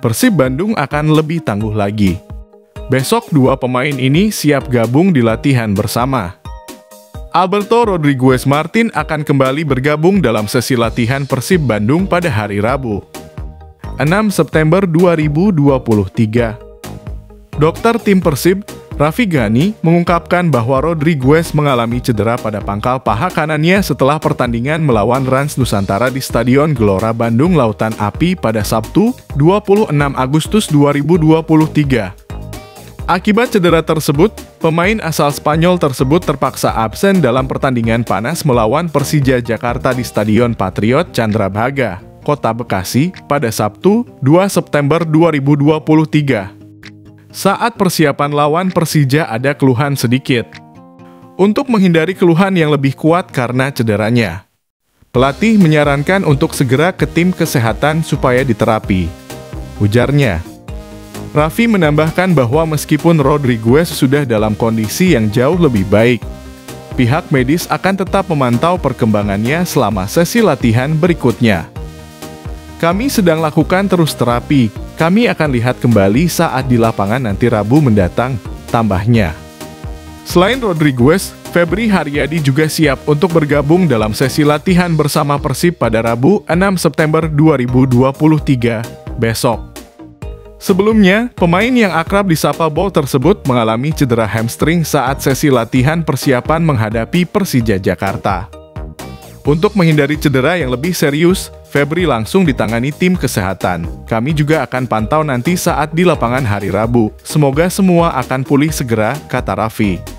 Persib Bandung akan lebih tangguh lagi. Besok dua pemain ini siap gabung di latihan bersama. Alberto Rodriguez Martin akan kembali bergabung dalam sesi latihan Persib Bandung pada hari Rabu. 6 September 2023. Dokter tim Persib, Raffi Gani, mengungkapkan bahwa Rodriguez mengalami cedera pada pangkal paha kanannya setelah pertandingan melawan Rans Nusantara di Stadion Gelora Bandung Lautan Api pada Sabtu, 26 Agustus 2023. Akibat cedera tersebut, pemain asal Spanyol tersebut terpaksa absen dalam pertandingan panas melawan Persija Jakarta di Stadion Patriot Candrabaga, Kota Bekasi, pada Sabtu, 2 September 2023. Saat persiapan lawan Persija ada keluhan sedikit. Untuk menghindari keluhan yang lebih kuat karena cederanya, pelatih menyarankan untuk segera ke tim kesehatan supaya diterapi. Ujarnya, Raffi menambahkan bahwa meskipun Rodriguez sudah dalam kondisi yang jauh lebih baik, pihak medis akan tetap memantau perkembangannya selama sesi latihan berikutnya. Kami sedang lakukan terus terapi, kami akan lihat kembali saat di lapangan nanti Rabu mendatang, tambahnya. Selain Rodriguez, Febri Haryadi juga siap untuk bergabung dalam sesi latihan bersama Persib pada Rabu 6 September 2023 besok. Sebelumnya, pemain yang akrab di Sapa Ball tersebut mengalami cedera hamstring saat sesi latihan persiapan menghadapi Persija Jakarta. Untuk menghindari cedera yang lebih serius, Febri langsung ditangani tim kesehatan. Kami juga akan pantau nanti saat di lapangan hari Rabu. Semoga semua akan pulih segera, kata Raffi.